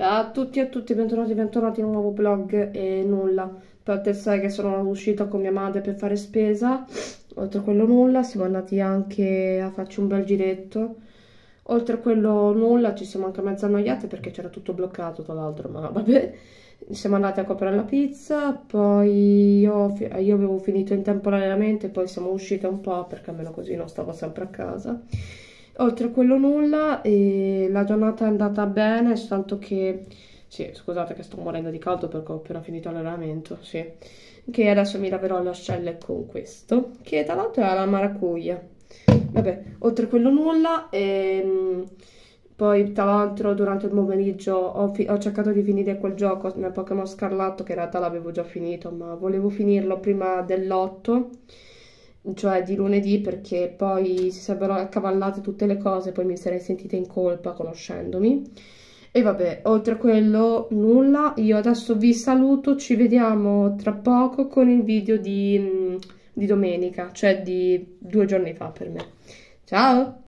Ciao a tutti e a tutti, bentornati, bentornati in un nuovo vlog e nulla. Per te sai che sono uscita con mia madre per fare spesa, oltre a quello nulla, siamo andati anche a farci un bel giretto. Oltre a quello nulla ci siamo anche mezzo annoiate perché c'era tutto bloccato tra l'altro, ma vabbè. Siamo andati a comprare la pizza, poi io, io avevo finito in tempo l'allenamento e poi siamo uscite un po' perché almeno così non stavo sempre a casa. Oltre a quello nulla, e la giornata è andata bene, soltanto che... Sì, scusate che sto morendo di caldo perché ho appena finito l'allenamento, sì. Che adesso mi laverò le ascelle con questo, che tra l'altro è la maracuglia. Vabbè, oltre a quello nulla. Ehm, poi tra l'altro durante il pomeriggio ho, ho, cercato di finire quel gioco nel Pokémon Scarlatto, che in realtà l'avevo già finito, ma volevo finirlo prima dell'8 cioè di lunedì perché poi si sarebbero accavallate tutte le cose, poi mi sarei sentita in colpa conoscendomi. E vabbè, oltre a quello nulla, io adesso vi saluto, ci vediamo tra poco con il video di, di domenica, cioè di due giorni fa per me. Ciao!